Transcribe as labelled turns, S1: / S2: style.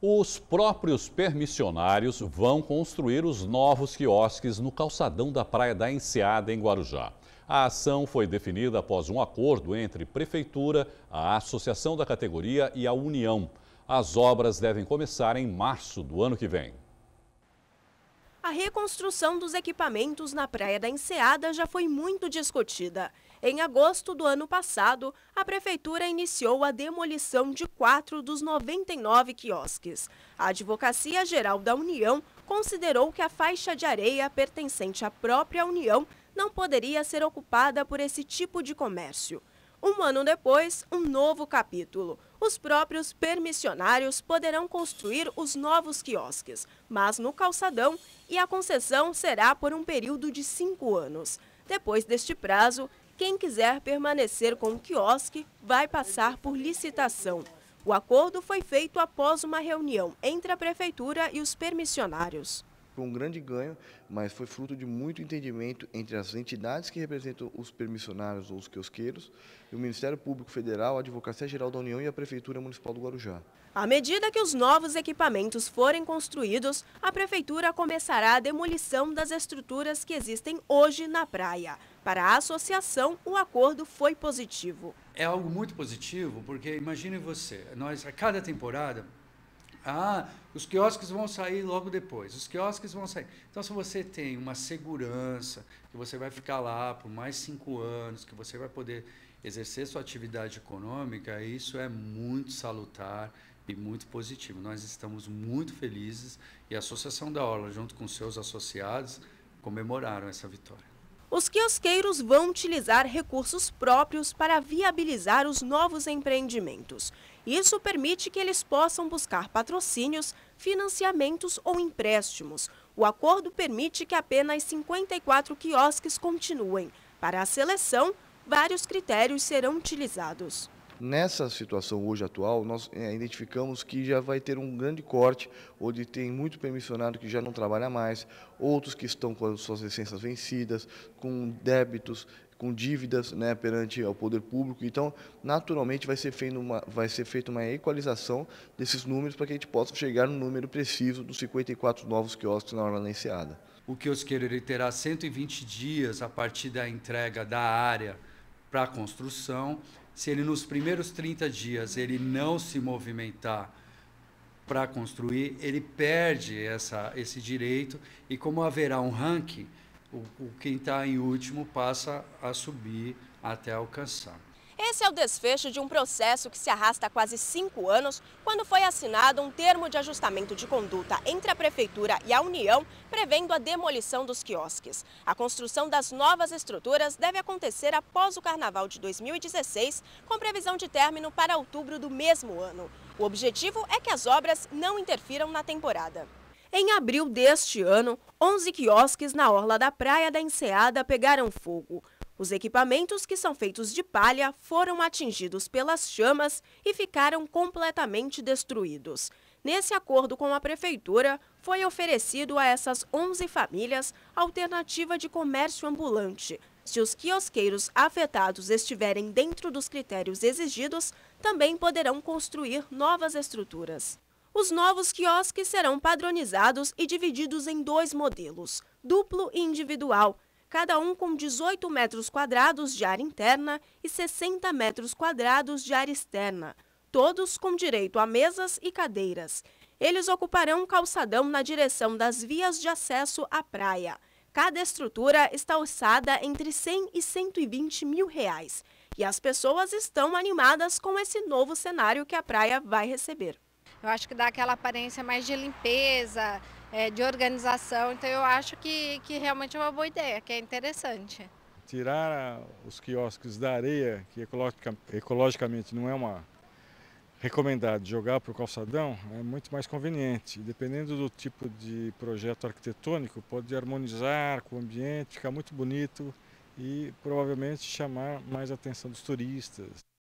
S1: Os próprios permissionários vão construir os novos quiosques no calçadão da Praia da Enseada, em Guarujá. A ação foi definida após um acordo entre Prefeitura, a Associação da Categoria e a União. As obras devem começar em março do ano que vem.
S2: A reconstrução dos equipamentos na Praia da Enseada já foi muito discutida. Em agosto do ano passado, a Prefeitura iniciou a demolição de quatro dos 99 quiosques. A Advocacia Geral da União considerou que a faixa de areia pertencente à própria União não poderia ser ocupada por esse tipo de comércio. Um ano depois, um novo capítulo. Os próprios permissionários poderão construir os novos quiosques, mas no calçadão, e a concessão será por um período de cinco anos. Depois deste prazo, quem quiser permanecer com o quiosque vai passar por licitação. O acordo foi feito após uma reunião entre a Prefeitura e os permissionários.
S3: Foi um grande ganho, mas foi fruto de muito entendimento entre as entidades que representam os permissionários ou os quiosqueiros, e o Ministério Público Federal, a Advocacia Geral da União e a Prefeitura Municipal do Guarujá.
S2: À medida que os novos equipamentos forem construídos, a Prefeitura começará a demolição das estruturas que existem hoje na praia. Para a associação, o acordo foi positivo.
S4: É algo muito positivo, porque imagine você, nós a cada temporada ah, os quiosques vão sair logo depois. Os quiosques vão sair. Então, se você tem uma segurança, que você vai ficar lá por mais cinco anos, que você vai poder exercer sua atividade econômica, isso é muito salutar e muito positivo. Nós estamos muito felizes e a Associação da Orla, junto com seus associados, comemoraram essa vitória.
S2: Os quiosqueiros vão utilizar recursos próprios para viabilizar os novos empreendimentos. Isso permite que eles possam buscar patrocínios, financiamentos ou empréstimos. O acordo permite que apenas 54 quiosques continuem. Para a seleção, vários critérios serão utilizados.
S3: Nessa situação hoje atual, nós é, identificamos que já vai ter um grande corte, onde tem muito permissionário que já não trabalha mais, outros que estão com as suas licenças vencidas, com débitos, com dívidas né, perante ao poder público. Então, naturalmente, vai ser, feito uma, vai ser feita uma equalização desses números para que a gente possa chegar no número preciso dos 54 novos quiosques na hora Enseada.
S4: O quiosqueiro ele terá 120 dias a partir da entrega da área para a construção. Se ele nos primeiros 30 dias ele não se movimentar para construir, ele perde essa, esse direito e como haverá um ranking, o, o quem está em último passa a subir até alcançar.
S2: Esse é o desfecho de um processo que se arrasta há quase cinco anos, quando foi assinado um termo de ajustamento de conduta entre a Prefeitura e a União, prevendo a demolição dos quiosques. A construção das novas estruturas deve acontecer após o Carnaval de 2016, com previsão de término para outubro do mesmo ano. O objetivo é que as obras não interfiram na temporada. Em abril deste ano, 11 quiosques na orla da Praia da Enseada pegaram fogo. Os equipamentos, que são feitos de palha, foram atingidos pelas chamas e ficaram completamente destruídos. Nesse acordo com a Prefeitura, foi oferecido a essas 11 famílias alternativa de comércio ambulante. Se os quiosqueiros afetados estiverem dentro dos critérios exigidos, também poderão construir novas estruturas. Os novos quiosques serão padronizados e divididos em dois modelos, duplo e individual, cada um com 18 metros quadrados de área interna e 60 metros quadrados de área externa, todos com direito a mesas e cadeiras. Eles ocuparão um calçadão na direção das vias de acesso à praia. Cada estrutura está orçada entre 100 e 120 mil reais. E as pessoas estão animadas com esse novo cenário que a praia vai receber.
S5: Eu acho que dá aquela aparência mais de limpeza, é, de organização. Então eu acho que, que realmente é uma boa ideia, que é interessante.
S6: Tirar os quiosques da areia, que ecologicamente não é uma recomendado jogar para o calçadão, é muito mais conveniente. Dependendo do tipo de projeto arquitetônico, pode harmonizar com o ambiente, ficar muito bonito e provavelmente chamar mais atenção dos turistas.